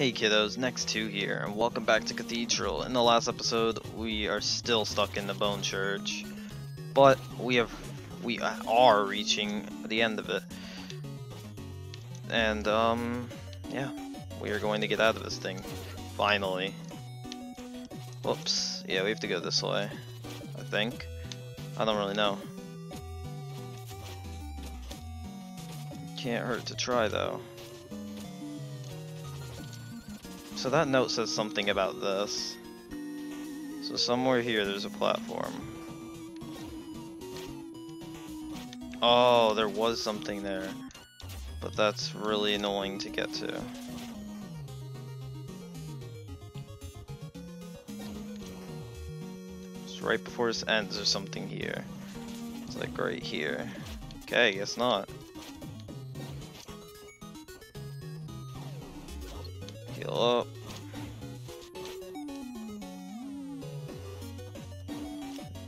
Hey kiddos, Next 2 here, and welcome back to Cathedral. In the last episode, we are still stuck in the Bone Church, but we have we are reaching the end of it. And um, yeah, we are going to get out of this thing, finally. Whoops, yeah, we have to go this way, I think. I don't really know. Can't hurt to try though. So that note says something about this. So somewhere here there's a platform. Oh, there was something there. But that's really annoying to get to. It's right before this ends there's something here. It's like right here. Okay, guess not. Heal up.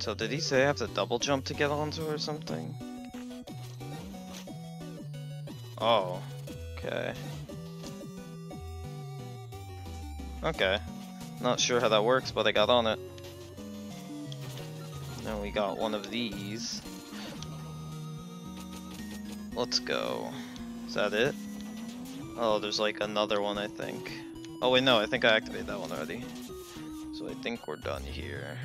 So did he say I have to double jump to get onto or something? Oh, okay. Okay. Not sure how that works, but I got on it. Now we got one of these. Let's go. Is that it? Oh, there's like another one, I think. Oh wait, no, I think I activated that one already. So I think we're done here.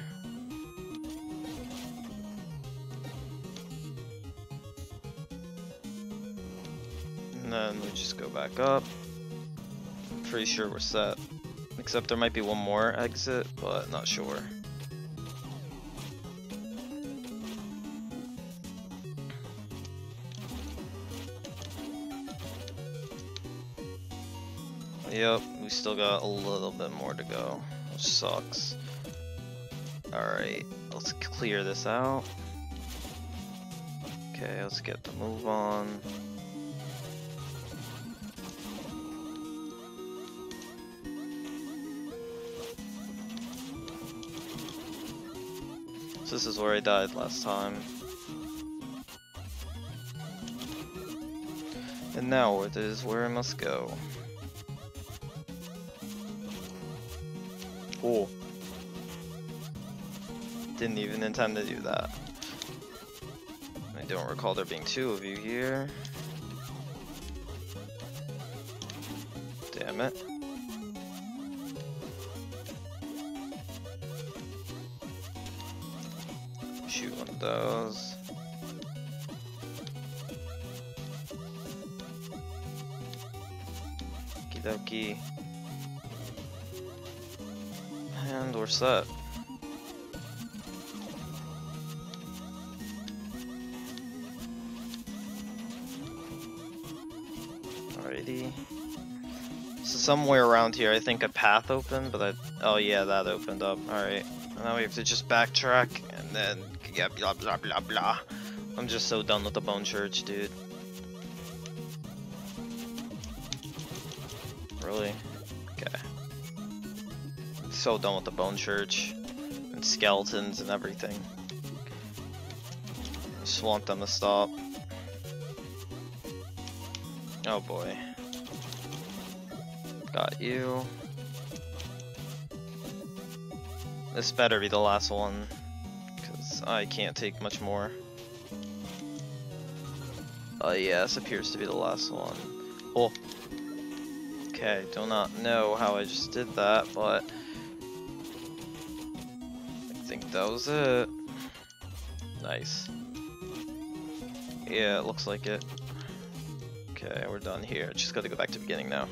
And then we just go back up. Pretty sure we're set. Except there might be one more exit, but not sure. Yep, we still got a little bit more to go, which sucks. Alright, let's clear this out. Okay, let's get the move on. This is where I died last time. And now it is where I must go. Oh. Didn't even intend to do that. I don't recall there being two of you here. Damn it. Those. Okie dokie. And we're set. Alrighty. So somewhere around here, I think a path opened, but I... Oh yeah, that opened up. Alright. Now we have to just backtrack, and then... Yeah, blah blah blah blah. I'm just so done with the Bone Church, dude. Really? Okay so done with the Bone Church and skeletons and everything. Just want them to stop. Oh boy. Got you. This better be the last one, I can't take much more. Oh uh, yeah, this appears to be the last one. Oh. Okay, do not know how I just did that, but I think that was it. Nice. Yeah, it looks like it. Okay, we're done here. Just gotta go back to beginning now.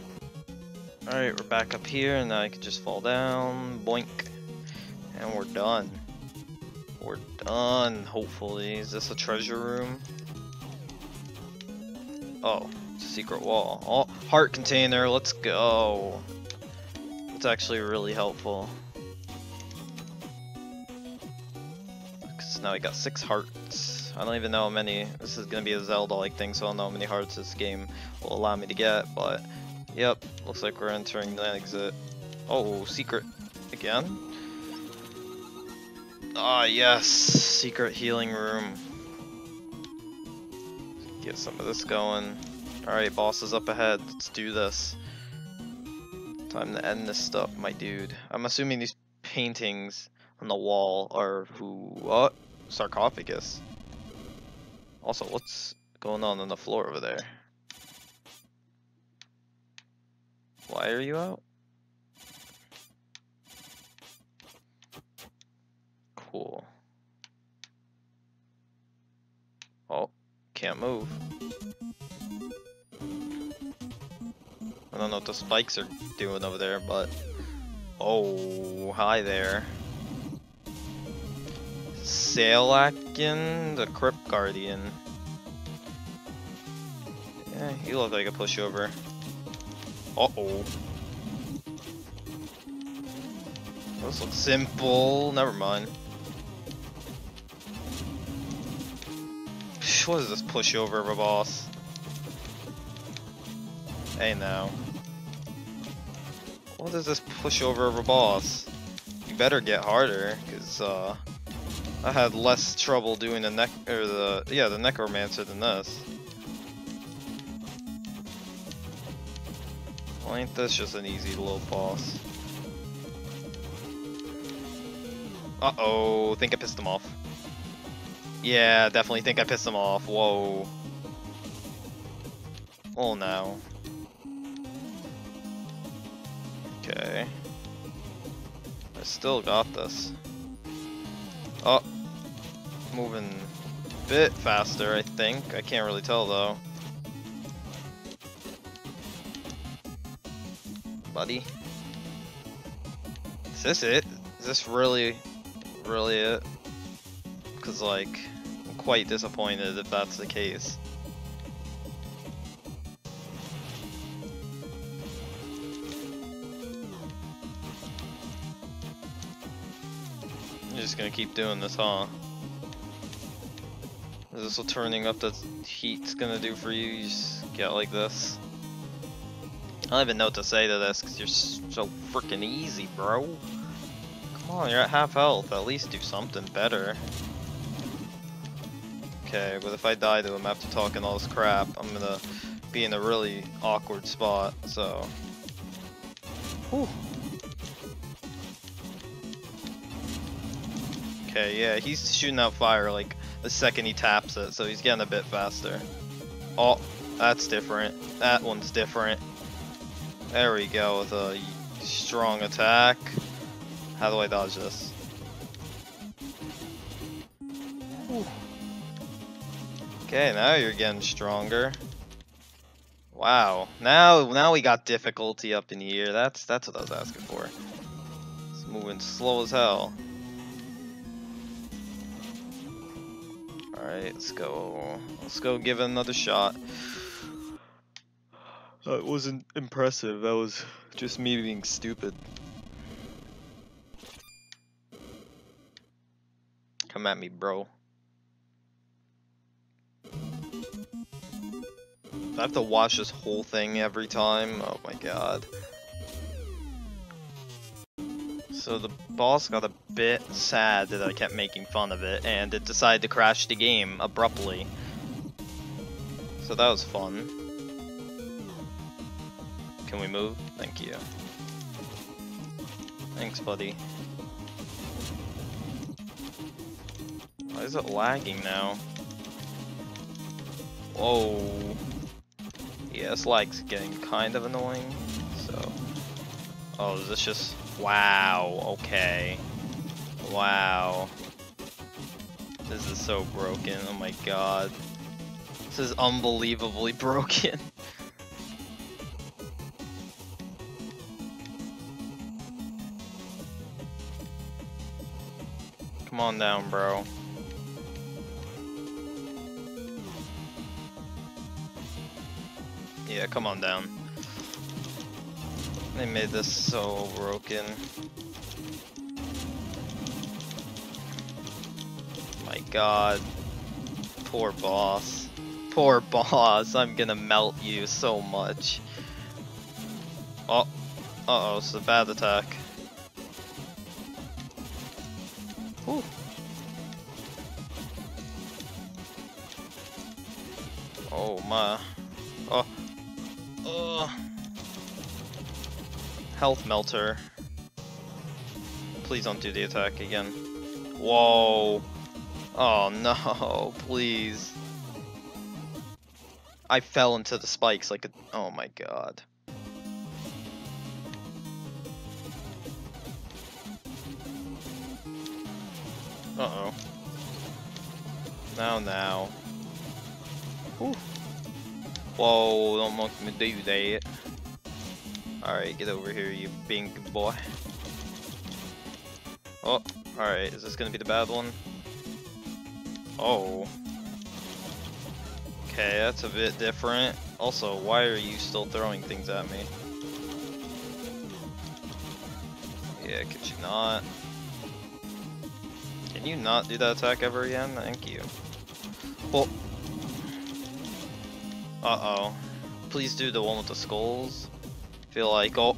Alright, we're back up here, and now I can just fall down. Boink. And we're done. We're done, hopefully. Is this a treasure room? Oh, secret wall. Oh, heart container, let's go. It's actually really helpful. Because now I got six hearts. I don't even know how many. This is gonna be a Zelda-like thing, so I don't know how many hearts this game will allow me to get, but yep, looks like we're entering the exit. Oh, secret again? Ah, yes, secret healing room. Get some of this going. Alright, boss is up ahead. Let's do this. Time to end this stuff, my dude. I'm assuming these paintings on the wall are who? What? Sarcophagus. Also, what's going on on the floor over there? Why are you out? Can't move. I don't know what the spikes are doing over there, but... Oh, hi there. Salakin, the Crypt Guardian. Yeah, you look like a pushover. Uh-oh. This looks simple. Never mind. What is this pushover of a boss? Hey now. What is this pushover of a boss? You better get harder, cause uh, I had less trouble doing the neck or the yeah the necromancer than this. Well, ain't this just an easy little boss? Uh oh, think I pissed him off. Yeah, definitely think I pissed him off. Whoa. Oh no. Okay. I still got this. Oh. Moving a bit faster, I think. I can't really tell though. Buddy. Is this it? Is this really, really it? Because, like, quite disappointed if that's the case. You're just gonna keep doing this, huh? Is this what turning up the heat's gonna do for you? You just get like this? I don't even know what to say to this because you're so freaking easy, bro. Come on, you're at half health. At least do something better. Okay, but if I die to him after talking all this crap, I'm gonna be in a really awkward spot, so... Whew. Okay, yeah, he's shooting out fire like the second he taps it, so he's getting a bit faster. Oh, that's different. That one's different. There we go with a strong attack. How do I dodge this? Okay, now you're getting stronger. Wow. Now now we got difficulty up in here. That's that's what I was asking for. It's moving slow as hell. Alright, let's go. Let's go give it another shot. That wasn't impressive. That was just me being stupid. Come at me, bro. I have to watch this whole thing every time. Oh my god. So the boss got a bit sad that I kept making fun of it, and it decided to crash the game abruptly. So that was fun. Can we move? Thank you. Thanks, buddy. Why is it lagging now? Whoa. Yeah, this lag's getting kind of annoying, so... Oh, is this just... Wow, okay. Wow. This is so broken, oh my god. This is unbelievably broken. Come on down, bro. Yeah, come on down. They made this so broken. My god. Poor boss. Poor boss, I'm gonna melt you so much. Oh. Uh oh, it's a bad attack. Whew. Oh my. Oh. Health melter. Please don't do the attack again. Whoa. Oh no, please. I fell into the spikes like a. Oh my god. Uh oh. Now, now. Whew. Whoa, don't make me do that. Alright, get over here, you big boy. Oh, alright, is this gonna be the bad one? Oh. Okay, that's a bit different. Also, why are you still throwing things at me? Yeah, could you not? Can you not do that attack ever again? Thank you. Well. Uh-oh. Please do the one with the skulls. Feel like, oh.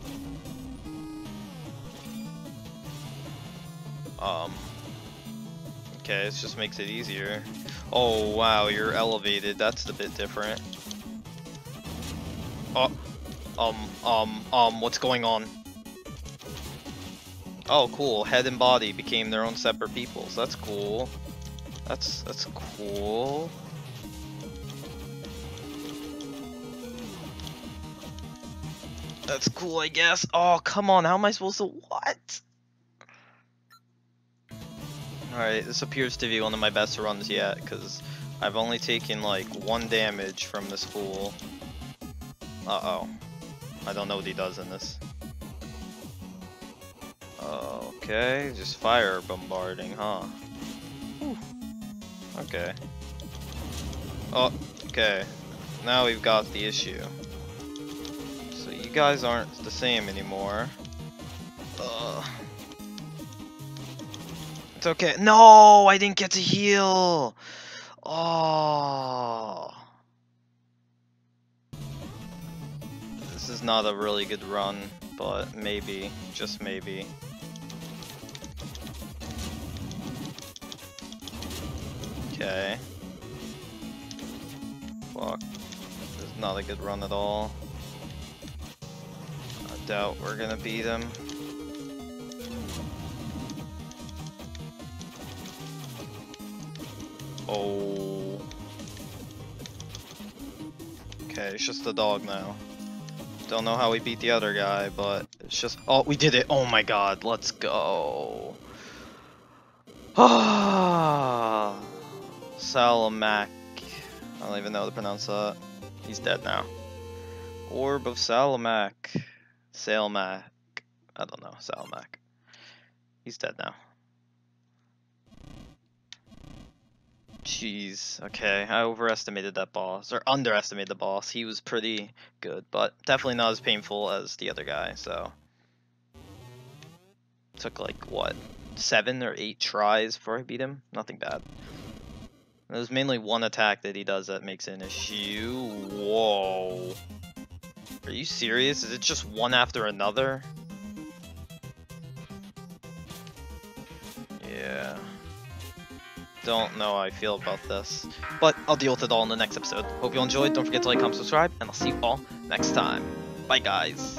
Um. Okay, it just makes it easier. Oh wow, you're elevated. That's a bit different. Oh, um, um, um, what's going on? Oh, cool. Head and body became their own separate peoples. That's cool. That's that's cool. That's cool, I guess. Oh, come on. How am I supposed to what? Alright, this appears to be one of my best runs yet, because I've only taken like one damage from this fool. Uh-oh. I don't know what he does in this. Okay, just fire bombarding, huh? Whew. Okay. Oh, okay. Now we've got the issue. Guys aren't the same anymore. Ugh. It's okay. No, I didn't get to heal. Oh. This is not a really good run, but maybe, just maybe. Okay. Fuck. This is not a good run at all. Doubt we're gonna beat them. Oh. Okay, it's just the dog now. Don't know how we beat the other guy, but it's just... Oh, we did it! Oh my god, let's go! Ah, Salamac. I don't even know how to pronounce that. He's dead now. Orb of Salamac. Salmac. I don't know, Salamac. He's dead now. Jeez, okay, I overestimated that boss, or underestimated the boss. He was pretty good, but definitely not as painful as the other guy, so. Took like, what, seven or eight tries before I beat him? Nothing bad. There's mainly one attack that he does that makes an issue. Whoa. Are you serious? Is it just one after another? Yeah don't know how I feel about this. But I'll deal with it all in the next episode. Hope you enjoyed. Don't forget to like, comment, subscribe, and I'll see you all next time. Bye, guys.